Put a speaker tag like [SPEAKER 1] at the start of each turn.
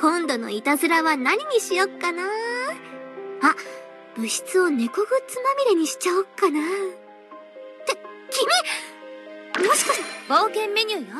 [SPEAKER 1] 今度のいたずらは何にしよっかな？あ、物質を猫グッズまみれにしちゃおっかな。って、君？もしかして
[SPEAKER 2] 冒険メニューよ。